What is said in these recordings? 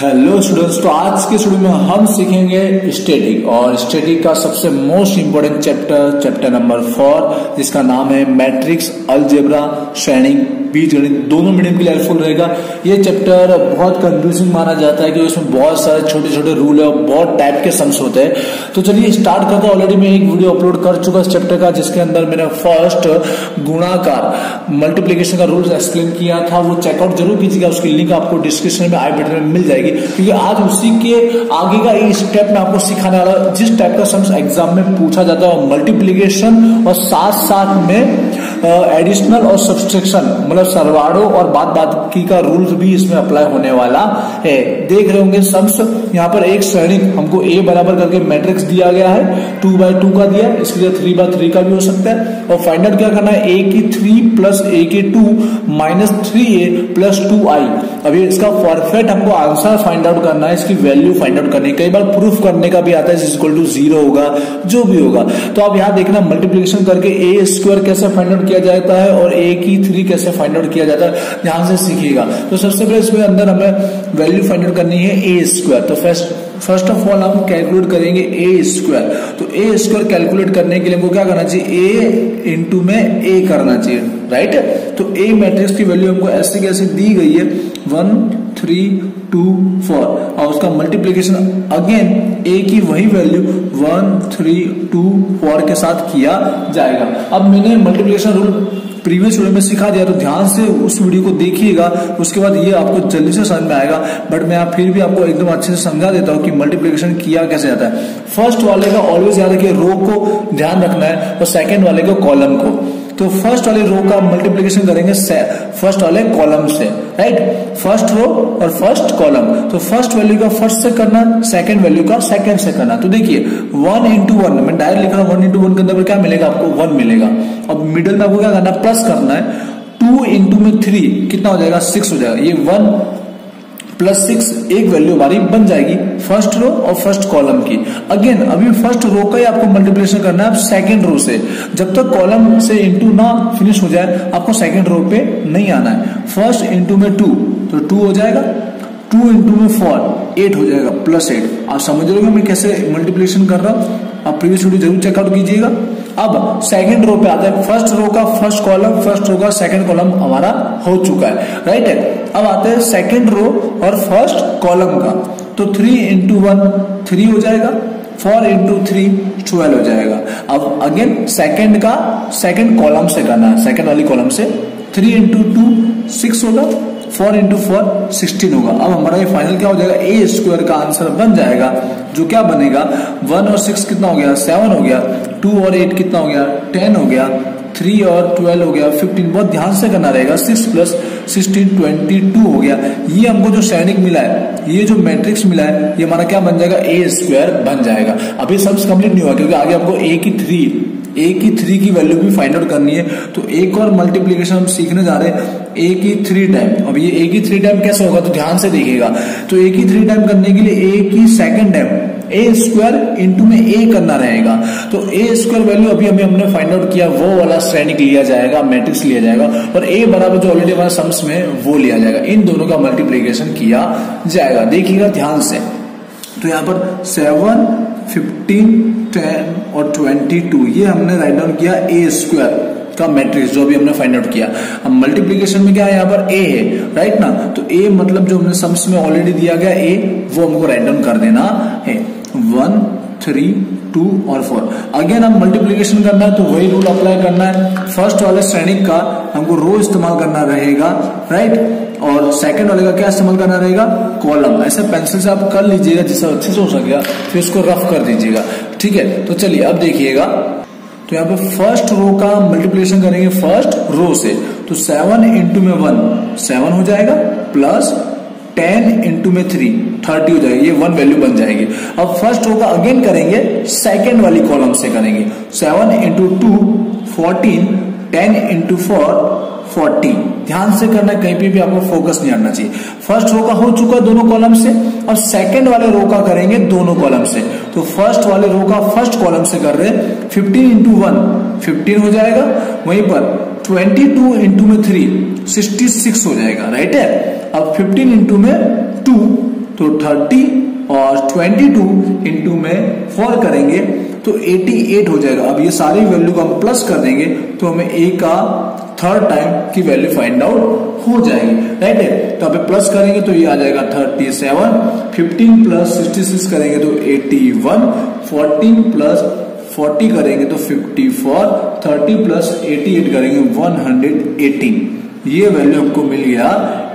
Hello students तो आज के स्टूडियो में हम सीखेंगे स्टेटिक और स्टेटिक का सबसे most important chapter chapter number four जिसका नाम है मैट्रिक्स अलजेब्रा श्रेणिक बीज गणित दोनों मीडियम के लिए हेल्पफुल रहेगा। ये चैप्टर बहुत कंफ्यूजिंग माना जाता है कि उसमें बहुत सारे छोटे छोटे रूल है और बहुत टाइप के सम्स होते हैं। तो चलिए स्टार्ट करते हैं। ऑलरेडी मैं एक वीडियो अपलोड कर चुका इस चैप्टर का, जिसके अंदर मैंने फ़र्स्ट गुणाकार मल्टीप्लीकेशन का रूल्स एक्सप्लेन किया था। वो चेकआउट ज़रूर कीजिएगा, उसकी लिंक आपको डिस्क्रिप्शन में आई बटन में मिल जाएगी। क्योंकि आज उसी के आगे का एक स्टेप में आपको सिखाने वाला, जिस टाइप का सम्स एग्ज़ाम में पूछा जाता है मल्टीप्लीकेशन और साथ साथ में एडिशनल और सब्सट्रैक्शन मतलब सरवाड़ो और बात बात बाकी का रूल भी इसमें अप्लाई होने वाला है। देख रहे होंगे सम्स यहाँ पर एक श्रेणी हमको ए बराबर करके मैट्रिक्स दिया गया है टू बाय टू का दिया इसके लिए थ्री बाय थ्री का भी हो सकता है। और फाइंड आउट क्या करना है? ए की थ्री प्लस ए के two minus three A plus two I अभी इसका परफेक्ट हमको आंसर फाइंड आउट करना है, इसकी वैल्यू फाइंड आउट करनी कई बार प्रूफ करने का भी आता है इक्वल टू ज़ीरो होगा, जो भी होगा। तो आप यहाँ देखना मल्टीप्लीकेशन करके ए स्क्वायर कैसे फाइंड आउट किया जाता है और ए की थ्री कैसे फाइंड आउट किया जाता है, ध्यान से सीखिएगा। तो सबसे पहले इसमें अंदर हमें वैल्यू फाइंड आउट करनी है ए स्क्वायर तो फ़र्स्ट फ़र्स्ट ऑफ़ ऑल हम कैलकुलेट करेंगे ए स्क्वायर तो ए स्क्वायर कैलकुलेट करने के लिए हमको क्या करना चाहिए? ए इंटू में ए करना चाहिए राइट तो ए मैट्रिक्स की वैल्यू हमको ऐसे कैसे दी गई है? वन थ्री टू फोर और उसका मल्टीप्लीकेशन अगेन ए की वही value one three two four के साथ किया जाएगा। अब मैंने मल्टीप्लीकेशन रूल प्रीवियस वीडियो में सिखा दिया तो ध्यान से उस वीडियो को देखिएगा, उसके बाद ये आपको जल्दी से समझ में आएगा। बट मैं आप फिर भी आपको एकदम अच्छे से समझा देता हूँ कि मल्टीप्लीकेशन किया कैसे जाता है। फ़र्स्ट वाले का ऑलवेज याद रखिए रो को ध्यान रखना है, और सेकेंड वाले को कॉलम को। तो फ़र्स्ट वाले रो का मल्टीप्लीकेशन करेंगे फ़र्स्ट वाले कॉलम से राइट फ़र्स्ट रो और फ़र्स्ट कॉलम तो फ़र्स्ट वैल्यू का फ़र्स्ट से करना सेकंड वैल्यू का सेकंड से करना। तो देखिए वन इंटू वन मैं डायरेक्ट लिख रहा हूँ वन इंटू वन के अंदर क्या मिलेगा? आपको वन मिलेगा। अब मिडिल में आपको क्या करना प्लस करना है। टू इंटू में थ्री कितना हो जाएगा? सिक्स हो जाएगा। ये वन प्लस सिक्स एक वैल्यू हमारी बन जाएगी फ़र्स्ट रो और फ़र्स्ट कॉलम की। अगेन अभी फ़र्स्ट रो का ही आपको मल्टीप्लिकेशन करना है सेकंड रो से। जब तक कॉलम से इंटू ना फिनिश हो जाए, आपको सेकंड रो पे नहीं आना है। फ़र्स्ट इंटू में टू तो टू हो जाएगा। टू इंटू में फोर एट हो जाएगा प्लस एट आप समझ हो मैं कैसे मल्टीप्लिकेशन कर रहा हूँ? आप प्रीवियस वीडियो ज़रूर चेकआउट कीजिएगा। अब सेकंड रो पे आता है। फ़र्स्ट रो का फ़र्स्ट कॉलम फ़र्स्ट रो का सेकंड कॉलम हमारा हो चुका है। राइट है अब आते हैं सेकंड रो और फ़र्स्ट कॉलम का। तो थ्री इंटू वन थ्री हो जाएगा। फोर इंटू थ्री ट्वेल्व हो जाएगा। अब अगेन सेकंड का सेकंड कॉलम से करना है। सेकंड वाली कॉलम से थ्री इंटू टू सिक्स होगा। फोर इंटू फोर सिक्सटीन होगा। अब हमारा ये फाइनल क्या हो जाएगा? ए स्क्वायर का आंसर बन जाएगा, जो क्या बनेगा? वन और सिक्स कितना हो गया? सेवन हो गया। टू और एट कितना हो गया? टेन हो गया। थ्री और ट्वेल्व हो गया। फिफ्टीन बहुत ध्यान से करना रहेगा। Six plus sixteen twenty two हो गया। ये हमको जो सैनिक मिला है, ये जो मैट्रिक्स मिला है, ये हमारा क्या बन जाएगा? ए स्क्वायर बन जाएगा। अभी सब कंप्लीट नहीं हुआ, क्योंकि आगे हमको ए की थ्री ए की थ्री की वैल्यू भी फाइंड आउट करनी है। तो एक और मल्टीप्लीकेशन हम सीखने जा रहे हैं। ए की थ्री टाइम अब ये ए की थ्री टाइम कैसे होगा तो ध्यान से देखिएगा। तो ए की थ्री टाइम करने के लिए ए की second time A square into में ए करना रहेगा। तो ए स्क्वायर वैल्यू अभी हमें हमने फाइंड आउट किया, वो वाला श्रेणिक लिया जाएगा मैट्रिक्स लिया जाएगा और ए बराबर जो ऑलरेडी हमारे सम्स में वो लिया जाएगा। इन दोनों का मल्टीप्लीकेशन किया जाएगा। देखिएगा ध्यान से। तो यहाँ पर सेवन फिफ्टीन टेन और ट्वेंटी टू ये हमने राइट डाउन किया ए स्क्वायर का मैट्रिक्स जो भी हमने फाइंड आउट किया। अब मल्टीप्लीकेशन में क्या है यहाँ पर ए है राइट ना? तो ए मतलब जो हमने सम्स में ऑलरेडी दिया गया ए वो हमको राइट डाउन कर देना है। वन थ्री टू और फोर अगेन हम मल्टीप्लीकेशन करना है तो वही रूल अप्लाई करना है। फ़र्स्ट वाले श्रेणी का हमको रो इस्तेमाल करना रहेगा राइट और सेकंड वाले का क्या इस्तेमाल करना रहेगा? कॉलम ऐसे पेंसिल से आप कर लीजिएगा, जिससे अच्छे से हो सकेगा फिर उसको रफ कर दीजिएगा। ठीक है? तो चलिए, अब देखिएगा। तो यहाँ पे फ़र्स्ट रो का मल्टीप्लीकेशन करेंगे फ़र्स्ट रो से। तो सेवन इंटू में वन सेवन हो जाएगा प्लस टेन इंटू में थ्री थर्टी हो जाएगी। ये वन वैल्यू बन जाएगी। अब फ़र्स्ट रो का अगेन करेंगे सेकेंड वाली कॉलम से करेंगे। Seven into two fourteen ten into four forty ध्यान से करना, कहीं पे भी आपको फोकस नहीं आना चाहिए। फ़र्स्ट रो का हो चुका है दोनों कॉलम से, और सेकंड वाले रो का करेंगे दोनों कॉलम से। तो फ़र्स्ट वाले रो का फ़र्स्ट कॉलम से कर रहे फिफ्टीन इंटू वन फिफ्टीन हो जाएगा। वहीं पर ट्वेंटी टू इंटू में थ्री सिक्सटी सिक्स हो जाएगा। राइट है? अब फिफ्टीन इंटू में टू तो 30 और 22 टू इंटू में फोर करेंगे तो 88 हो जाएगा। अब ये सारी वैल्यू को हम प्लस कर देंगे तो हमें ए का थर्ड टाइम की वैल्यू फाइंड आउट हो जाएगी राइट है तो अब प्लस करेंगे तो ये आ जाएगा 37 15 प्लस 66 करेंगे तो 81 14 प्लस 40 करेंगे तो 54 30 प्लस 88 करेंगे 118 ये वैल्यू हमको मिल गया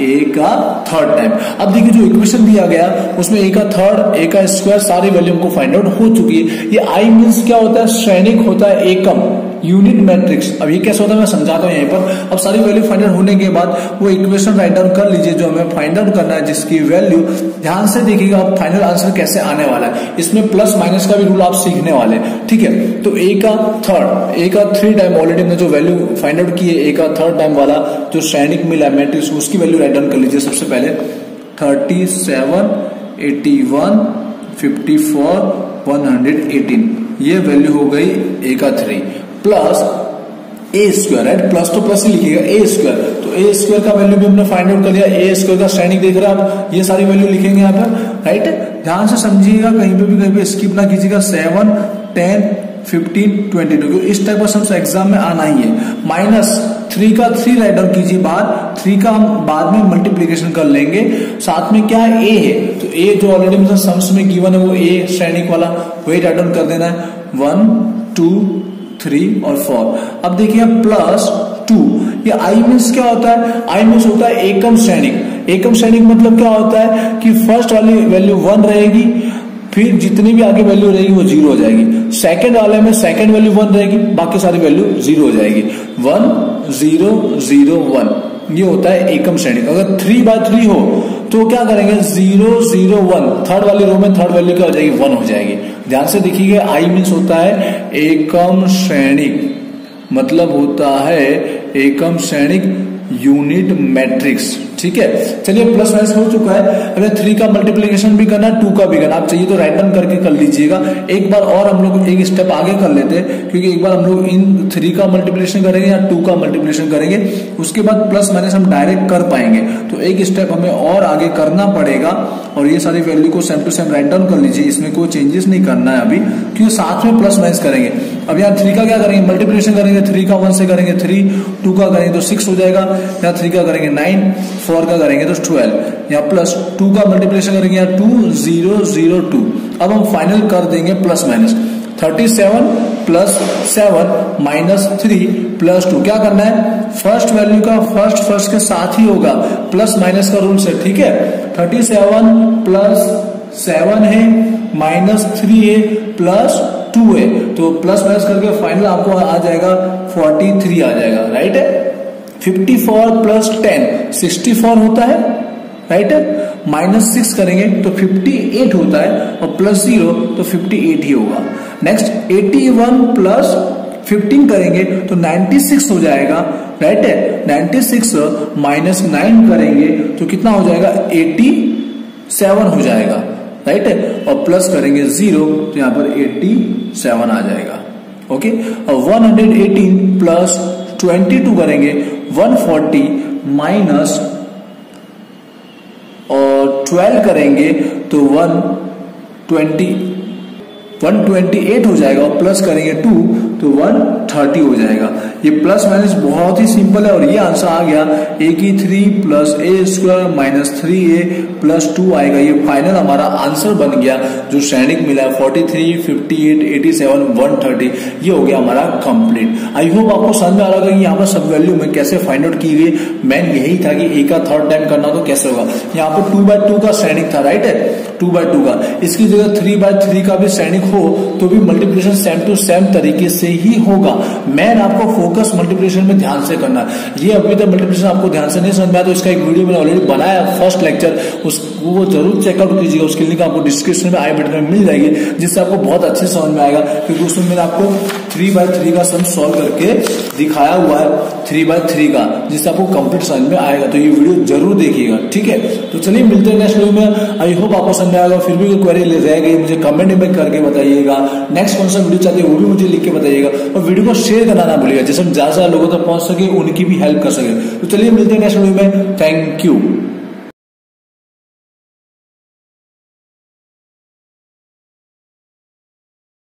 ए का थर्ड टाइम अब देखिए जो इक्वेशन दिया गया, उसमें ए का थर्ड ए का स्क्वायर सारी वैल्यू हमको फाइंड आउट हो चुकी है। ये आई मीन्स क्या होता है? श्रेणिक होता है एकम यूनिट मैट्रिक्स अब ये कैसे होता है? मैं समझाता हूँ यहीं पर। अब सारी वैल्यू फाइंड आउट होने के बाद वो इक्वेशन राइट डाउन कर लीजिए, जो हमें फाइंड आउट करना है, जिसकी वैल्यू ध्यान से देखिएगा अब फाइनल आंसर कैसे आने वाला है। इसमें प्लस माइनस का भी रूल आप सीखने वाले ठीक है? तो ए का थर्ड ए का थ्री टाइम ऑलरेडी हमने जो वैल्यू फाइंड आउट की है ए का थर्ड टाइम वाला, जो श्रेणिक मिला मैट्रिक्स उसकी वैल्यू राइट डाउन कर लीजिए सबसे पहले। Thirty seven eighty one fifty four one hundred eighteen ये वैल्यू हो गई ए का three plus A square right plus तो प्लस ही लिखिएगा ए स्क्वायर तो ए स्क्वायर का वैल्यू भी हमने फाइंड आउट कर लिया ए स्क्वायर का श्रेणी देख रहे हैं आप। ये सारी वैल्यू लिखेंगे यहाँ पर राइट ध्यान से समझिएगा, कहीं पे भी, कहीं पे स्किप ना कीजिएगा। Seven ten fifteen twenty two इस टाइप का सबसे एग्ज़ाम में आना ही है। माइनस थ्री का थ्री राइट डाउन कीजिए बाद थ्री का हम बाद में मल्टीप्लीकेशन कर लेंगे। साथ में क्या है ए है? तो ए जो ऑलरेडी मतलब सम्स में गिवन है, वो ए श्रेणी वाला, वही राइट डाउन कर देना है। वन टू थ्री और फोर अब देखिए प्लस टू ये आई मीन्स क्या होता है? आई मीन्स होता है एकम श्रेणिक। एकम श्रेणिक मतलब क्या होता है कि फ़र्स्ट वाली वैल्यू वन रहेगी। फिर जितनी भी आगे वैल्यू रहेगी वो ज़ीरो हो जाएगी। सेकंड वाले में सेकंड वैल्यू वन रहेगी, बाकी सारी वैल्यू ज़ीरो हो जाएगी। वन ज़ीरो ज़ीरो वन ये होता है एकम श्रेणी। अगर थ्री बाय थ्री हो तो क्या करेंगे? ज़ीरो ज़ीरो वन थर्ड वाली रो में थर्ड वैल्यू क्या हो जाएगी? वन हो जाएगी। ध्यान से देखिएगा आई मीन्स होता है एकम श्रेणी मतलब होता है एकम श्रेणिक यूनिट मैट्रिक्स ठीक है? चलिए प्लस माइनस हो चुका है। अगर थ्री का मल्टीप्लीकेशन भी करना टू का भी करना आप चाहिए तो डाउन करके कर लीजिएगा। एक बार और हम लोग एक स्टेप आगे कर लेते हैं, क्योंकि एक बार हम लोग इन थ्री का मल्टीप्लीकेशन करेंगे या टू का मल्टीप्लीकेशन करेंगे। उसके बाद प्लस माइनस हम डायरेक्ट कर पाएँगे। तो एक स्टेप हमें और आगे करना पड़ेगा। और ये सारी वैल्यू को सेम टू सेम डाउन कर लीजिए। इसमें कोई चेंजेस नहीं करना है अभी, क्योंकि साथ में प्लस माइनस करेंगे। अब यहाँ थ्री का क्या करेंगे? मल्टीप्लीकेशन करेंगे थ्री का वन से करेंगे थ्री टू का करेंगे तो सिक्स हो जाएगा, यहाँ थ्री का करेंगे नाइन फोर का करेंगे तो ट्वेल्व यहाँ प्लस टू का मल्टीप्लीकेशन करेंगे, यहाँ टू ज़ीरो ज़ीरो टू अब हम फाइनल कर देंगे plus minus thirty seven plus seven minus three plus two क्या करना है? फ़र्स्ट वैल्यू का फ़र्स्ट फ़र्स्ट के साथ ही होगा. प्लस माइनस का रूल से ठीक है? थर्टी सेवन प्लस सेवन है माइनस थ्री है प्लस टू है. तो प्लस माइनस करके फाइनल आपको आ जाएगा फोर्टी थ्री आ जाएगा राइट है? Fifty four plus ten sixty four होता है राइट है? माइनस सिक्स करेंगे तो फिफ्टी एट होता है और प्लस ज़ीरो तो फिफ्टी एट ही होगा। Next eighty one plus fifteen करेंगे तो नाइन्टी सिक्स हो जाएगा राइट है? नाइन्टी सिक्स माइनस नाइन करेंगे तो कितना हो जाएगा? एटी सेवन हो जाएगा। राइट है और प्लस करेंगे ज़ीरो तो यहाँ पर एट्टी सेवन आ जाएगा। ओके और one hundred eighteen plus twenty two करेंगे वन फोर्टी माइनस और ट्वेल्व करेंगे तो one twenty one twenty eight हो जाएगा और प्लस करेंगे टू तो वन थर्टी हो जाएगा। ये प्लस माइनस बहुत ही सिंपल है और ये आंसर आ गया। ए की three plus A square minus three A plus two आएगा। ये फाइनल हमारा आंसर बन गया, जो श्रेणिक मिला forty three fifty eight eighty seven one thirty ये हो गया हमारा कंप्लीट आई होप आपको समझ में आ रहा कि यहाँ पर सब वैल्यू में कैसे फाइंड आउट की गई। मैन यही था कि ए का थर्ड टाइम करना तो कैसे होगा? यहाँ पर टू बाय टू का श्रेणिक था राइट है टू बाय टू का। इसकी जगह थ्री बाय थ्री का भी श्रेणिक हो तो भी मल्टीप्लिकेशन सेम टू सेम तरीके से ही होगा। मैन आपको फोकस मल्टीप्लिकेशन में ध्यान से करना ये अभी तक मल्टीप्लिकेशन आपको ध्यान से नहीं समझ में आया तो इसका एक वीडियो मैंने ऑलरेडी बनाया फ़र्स्ट लेक्चर उस, वो ज़रूर चेकआउट कीजिएगा उसके लिंक आपको डिस्क्रिप्शन में आई बटन में मिल जाएगी, जिससे आपको बहुत अच्छे समझ में आएगा, क्योंकि उसमें मैंने आपको थ्री बाय थ्री का सम सॉल्व करके दिखाया हुआ है थ्री बाय थ्री का, जिससे आपको कंप्लीट समझ में आएगा। तो ये वीडियो ज़रूर देखिएगा, ठीक है? तो चलिए मिलते हैं नेक्स्ट वीडियो में। आई होप आपको समझ आएगा, फिर भी कोई क्वेरी रह गई मुझे कमेंट में करके बताइएगा। नेक्स्ट कौन सा वीडियो चाहते हैं, वो भी मुझे लिख के बताइएगा। और वीडियो को शेयर करना ना भूलिएगा जैसे हम ज़्यादा लोगों तक पहुँच सके, उनकी भी हेल्प कर सके। तो चलिए मिलते हैं नेक्स्ट वीडियो में। Thank you